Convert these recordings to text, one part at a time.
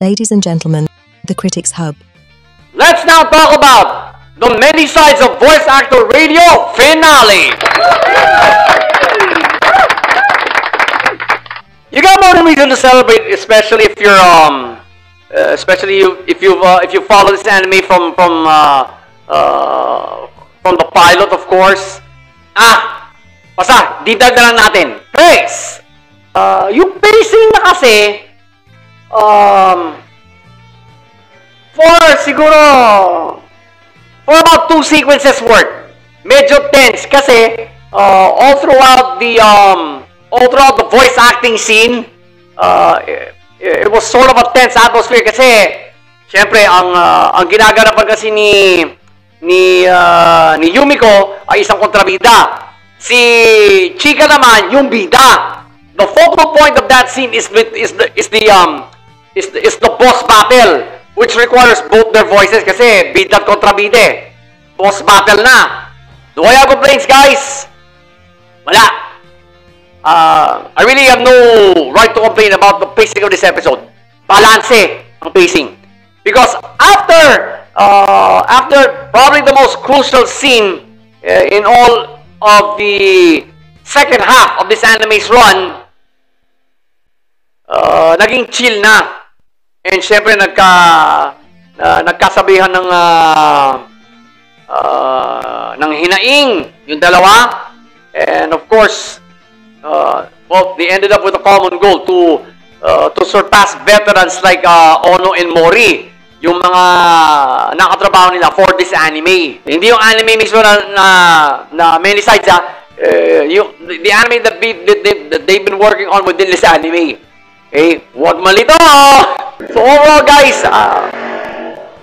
Ladies and gentlemen, the Critics Hub. Let's now talk about the many sides of voice actor radio finale. you got more than reason to celebrate, especially if you're um, uh, especially you, if you uh, if you follow this anime from from uh, uh, from the pilot, of course. Ah, basta, didag na lang natin. Praise! Uh, yung pacing na kasi, um, for siguro, for about two sequences worth, medyo tense kasi uh, all throughout the, um, all throughout the voice acting scene, uh, it, it was sort of a tense atmosphere kasi, syempre, ang, uh, ang ginaganapan kasi ni, ni, uh, ni Yumiko ay isang kontrabida. Si Chika naman, yung bida. The focal point of that scene is is the is the um is the, is the boss battle which requires both their voices kasi bida at kontrabida. Boss battle na. Do I have complaints, guys? Wala. Uh, I really have no right to complain about the pacing of this episode. Balance ang pacing. Because after uh, after probably the most crucial scene uh, in all of the second half of this anime's run, uh, naging chill na. And syempre nagka uh, nagkasabihan ng uh, uh, ng hinaing yung dalawa. And of course, uh, well, they ended up with a common goal to uh, to surpass veterans like uh, Ono and Mori yung mga nakatrabaho nila for this anime. Hindi yung anime mismo na, na, na many sides ha. Uh, yung, the anime that, be, that, they, that they've been working on within this anime. Okay? Huwag malito! So overall guys, uh,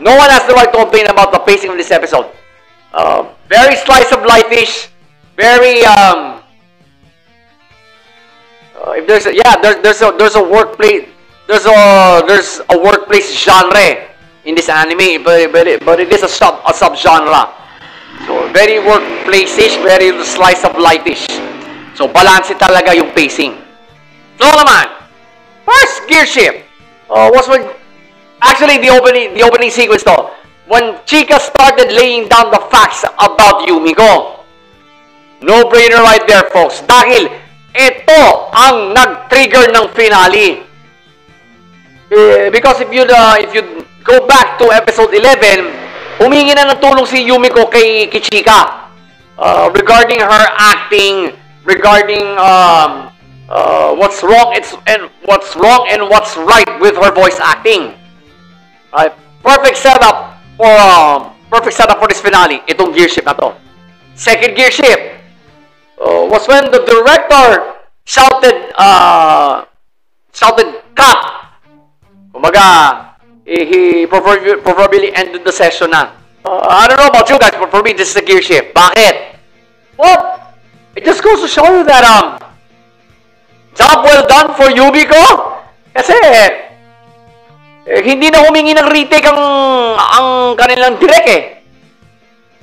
no one has the right to complain about the pacing of this episode. Uh, very slice of life-ish. Very, um, uh, if there's a, yeah, there's there's a there's a workplace there's a there's a workplace genre in this anime, but but it, but it is a sub a sub genre. So very workplace-ish, very slice of life-ish. So balance talaga yung pacing. So naman, first gear shift uh, was when actually the opening the opening sequence to when Chika started laying down the facts about Yumiko. No brainer right there, folks. Dahil ito ang nag-trigger ng finale. Eh, because if you uh, if you go back to episode 11, humingi na ng tulong si Yumiko kay Kichika uh, regarding her acting, regarding um, uh, what's wrong it's and what's wrong and what's right with her voice acting. Right? Perfect setup for um, perfect setup for this finale. Itong gear shift na to. Second gear shift uh, was when the director shouted uh, shouted cut. Kumaga, eh, he proverbially, proverbially ended the session na. Uh, I don't know about you guys, but for me, this is a gear shift. Bakit? Well, it just goes to show you that um, job well done for Yubiko. Kasi, eh, hindi na humingi ng retake ang, ang kanilang direct eh.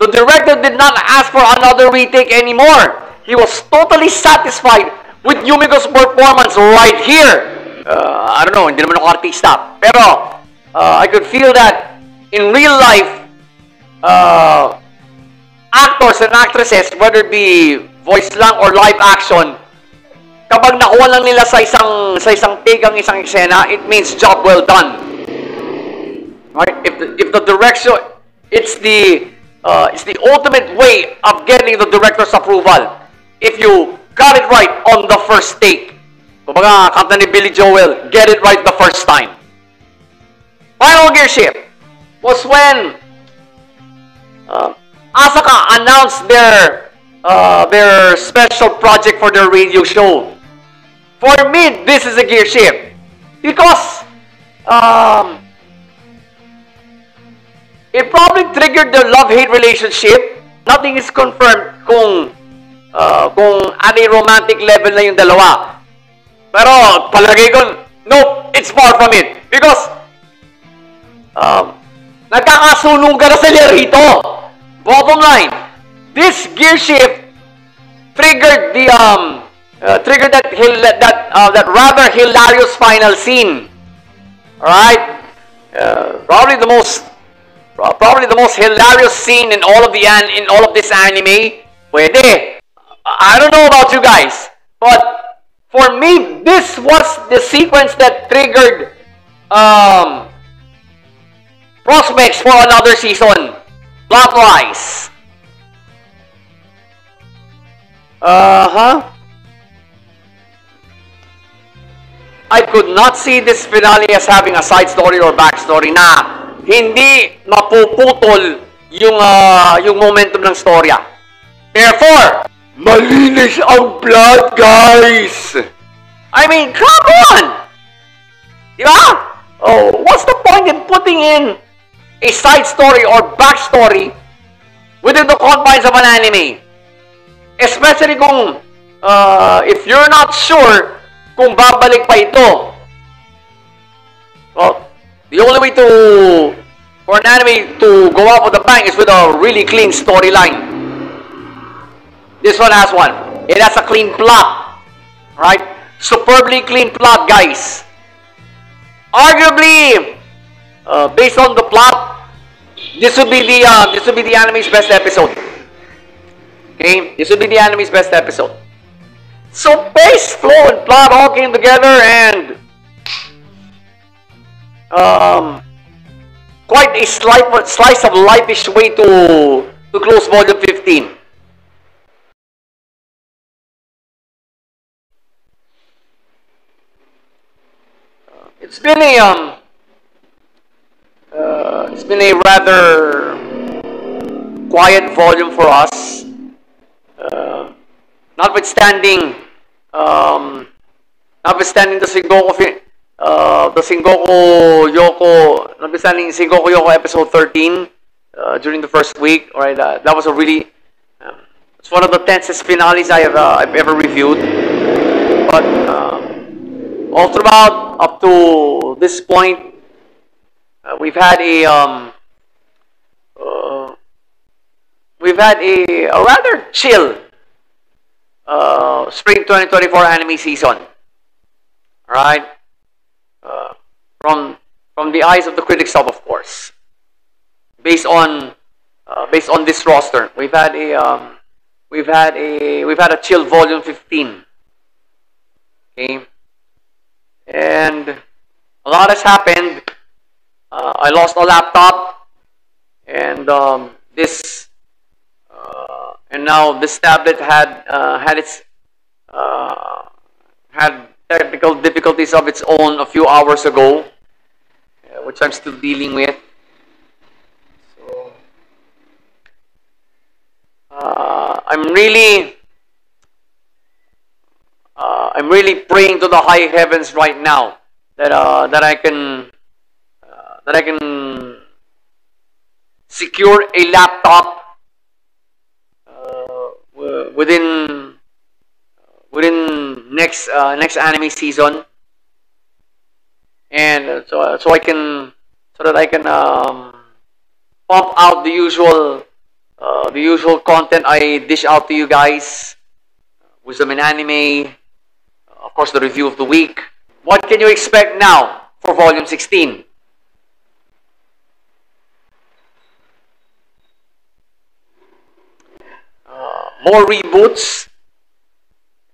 The director did not ask for another retake anymore. He was totally satisfied with Yumiko's performance right here. Uh, I don't know, hindi naman ako artista. Pero, uh, I could feel that in real life, uh, actors and actresses, whether it be voice lang or live action, kapag nakuha lang nila sa isang sa isang take ang isang eksena, it means job well done. Right? If the, if the direction, it's the uh, it's the ultimate way of getting the director's approval. If you got it right on the first take. Kumbaga, kanta ni Billy Joel, get it right the first time. Final gear shift was when uh, Asaka announced their uh, their special project for their radio show. For me, this is a gear shift because um, it probably triggered the love-hate relationship. Nothing is confirmed kung uh, kung ano romantic level na yung dalawa. Pero palagay ko, nope, it's far from it. Because um, nagkakasunugan na sila rito. Bottom line, this gear shift triggered the um uh, triggered that that uh, that rather hilarious final scene. All right? uh, probably the most probably the most hilarious scene in all of the an in all of this anime. Pwede. I don't know about you guys, but for me, this was the sequence that triggered um, prospects for another season. Plot-wise. Uh-huh. I could not see this finale as having a side story or backstory na hindi mapuputol yung uh, yung momentum ng storya. Therefore, malinis ang blood, guys! I mean, come on! Di ba? Oh, what's the point in putting in a side story or backstory within the confines of an anime? Especially kung uh, if you're not sure kung babalik pa ito. Well, the only way to for an anime to go out with a bang is with a really clean storyline. This one has one. It has a clean plot. Right? Superbly clean plot, guys. Arguably, uh, based on the plot, this would be the uh, this would be the anime's best episode. Okay, this would be the anime's best episode. So pace, flow, and plot all came together, and um, quite a slice, slice of life-ish way to to close volume 15. It's been a um, uh, it's been a rather quiet volume for us. Uh, notwithstanding, um, notwithstanding the Sengoku, uh, the Sengoku Yoko, notwithstanding Sengoku Yoko episode 13 uh, during the first week. Alright, uh, that was a really, um, it's one of the tensest finales I have uh, I've ever reviewed. But um, all throughout up to this point, uh, we've had a um, uh, we've had a, a rather chill uh, spring 2024 anime season. All right, uh, from from the eyes of the critics of, of course, based on uh, based on this roster, we've had a um, we've had a we've had a chill volume 15. Okay and a lot has happened. Uh, I lost a laptop, and um, this, and now this tablet had uh, had its uh, had technical difficulties of its own a few hours ago, uh, which I'm still dealing with. So uh, I'm really uh, I'm really praying to the high heavens right now that uh, that I can that I can secure a laptop within within next uh, next anime season, and so so I can so that I can um, pump out the usual uh, the usual content I dish out to you guys. Wisdom in anime, of course, the review of the week. What can you expect now for Volume 16? Uh, more reboots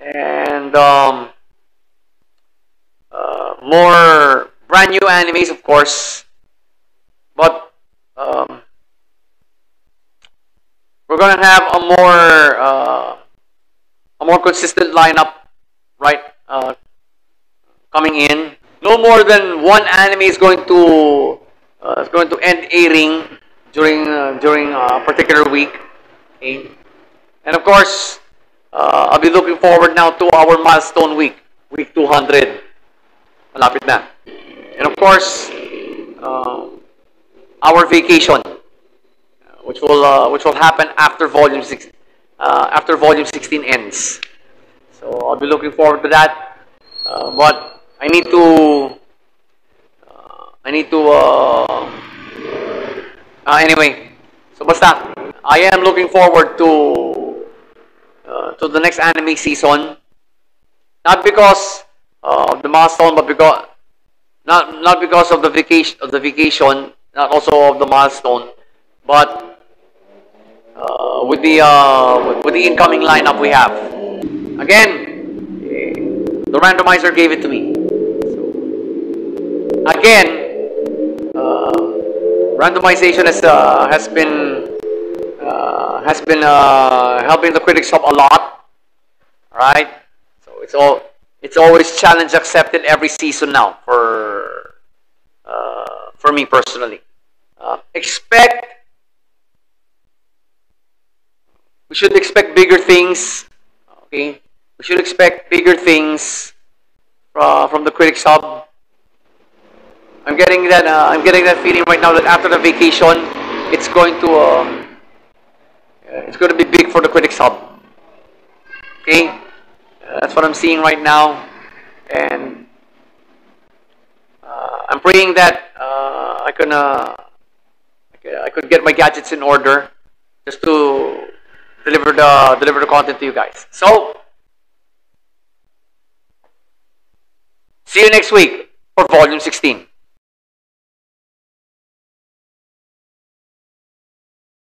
and um, uh, more brand new animes, of course. But um, we're gonna have a more uh, a more consistent lineup, right? uh, coming in. No more than one anime is going to uh, is going to end airing during uh, during a particular week. Okay? And of course, uh, I'll be looking forward now to our milestone week, week 200. Malapit na. And of course, uh, our vacation, which will uh, which will happen after volume six, uh, after volume 16 ends. So I'll be looking forward to that. Uh, but I need to. Uh, I need to. Uh, uh, anyway, so basta. I am looking forward to uh, to the next anime season. Not because of the milestone, but because not not because of the vacation of the vacation, not also of the milestone, but uh, with the uh, with the incoming lineup we have. Again, the randomizer gave it to me. So, again, uh, randomization has uh, has been uh, has been uh, helping the critics hub a lot. Right, so it's all it's always challenge accepted every season now for uh, for me personally. Uh, expect we should expect bigger things. Okay, we should expect bigger things from from the critics hub. I'm getting that uh, I'm getting that feeling right now that after the vacation, it's going to uh, it's going to be big for the critics hub. Okay, uh, that's what I'm seeing right now, and uh, I'm praying that uh, I can uh, I could- get my gadgets in order just to deliver the deliver the content to you guys. So see you next week for volume 16.